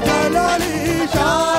Jalali Jalali